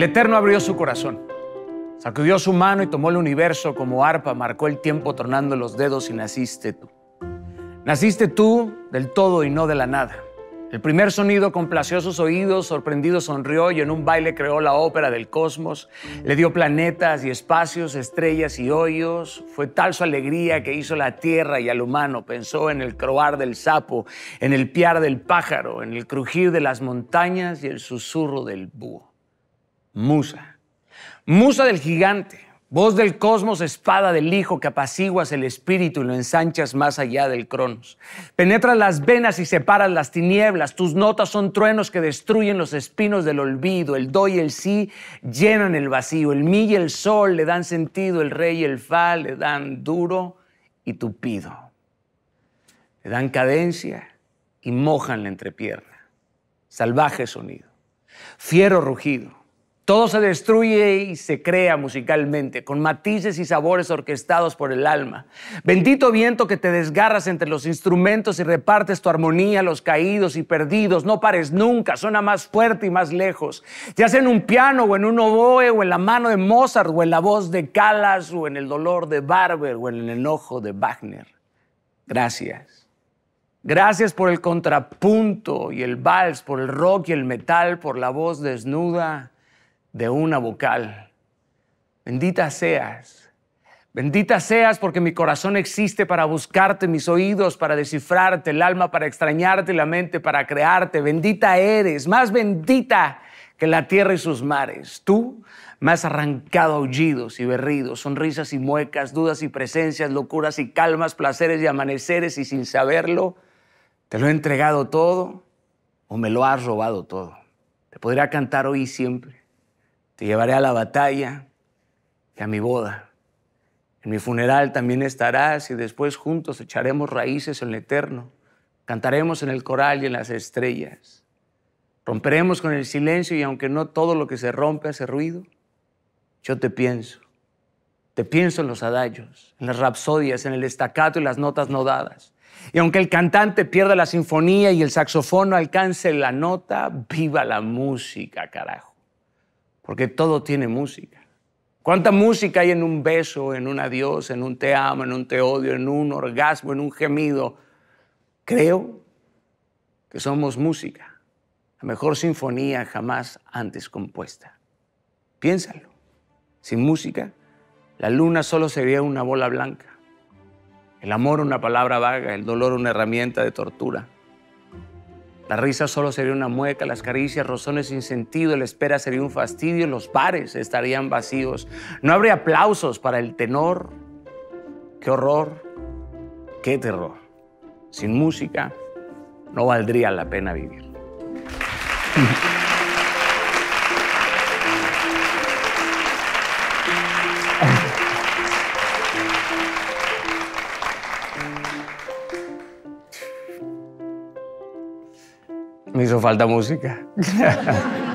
El Eterno abrió su corazón, sacudió su mano y tomó el universo como arpa, marcó el tiempo tornando los dedos y naciste tú. Naciste tú del todo y no de la nada. El primer sonido complació sus oídos, sorprendido sonrió y en un baile creó la ópera del cosmos. Le dio planetas y espacios, estrellas y hoyos. Fue tal su alegría que hizo la tierra y al humano. Pensó en el croar del sapo, en el piar del pájaro, en el crujir de las montañas y el susurro del búho. Musa. Musa del gigante. Voz del cosmos, espada del Hijo que apaciguas el espíritu y lo ensanchas más allá del cronos. Penetras las venas y separas las tinieblas. Tus notas son truenos que destruyen los espinos del olvido. El do y el sí llenan el vacío. El mi y el sol le dan sentido. El rey y el fa le dan duro y tupido. Le dan cadencia y mojan la entrepierna. Salvaje sonido. Fiero rugido todo se destruye y se crea musicalmente, con matices y sabores orquestados por el alma. Bendito viento que te desgarras entre los instrumentos y repartes tu armonía a los caídos y perdidos. No pares nunca, suena más fuerte y más lejos. Ya sea en un piano o en un oboe o en la mano de Mozart o en la voz de Callas o en el dolor de Barber o en el enojo de Wagner. Gracias. Gracias por el contrapunto y el vals, por el rock y el metal, por la voz desnuda de una vocal. Bendita seas. Bendita seas porque mi corazón existe para buscarte, mis oídos para descifrarte, el alma para extrañarte, la mente para crearte. Bendita eres, más bendita que la tierra y sus mares. Tú me has arrancado aullidos y berridos, sonrisas y muecas, dudas y presencias, locuras y calmas, placeres y amaneceres y sin saberlo, te lo he entregado todo o me lo has robado todo. Te podría cantar hoy y siempre te llevaré a la batalla y a mi boda. En mi funeral también estarás y después juntos echaremos raíces en el eterno. Cantaremos en el coral y en las estrellas. Romperemos con el silencio y aunque no todo lo que se rompe hace ruido, yo te pienso. Te pienso en los adagios, en las rapsodias, en el estacato y las notas no dadas. Y aunque el cantante pierda la sinfonía y el saxofón alcance la nota, viva la música, carajo porque todo tiene música. ¿Cuánta música hay en un beso, en un adiós, en un te amo, en un te odio, en un orgasmo, en un gemido? Creo que somos música, la mejor sinfonía jamás antes compuesta. Piénsalo. Sin música, la luna solo sería una bola blanca, el amor una palabra vaga, el dolor una herramienta de tortura. La risa solo sería una mueca, las caricias, rozones sin sentido, la espera sería un fastidio, los bares estarían vacíos. No habría aplausos para el tenor. Qué horror, qué terror. Sin música no valdría la pena vivir. Me hizo falta música.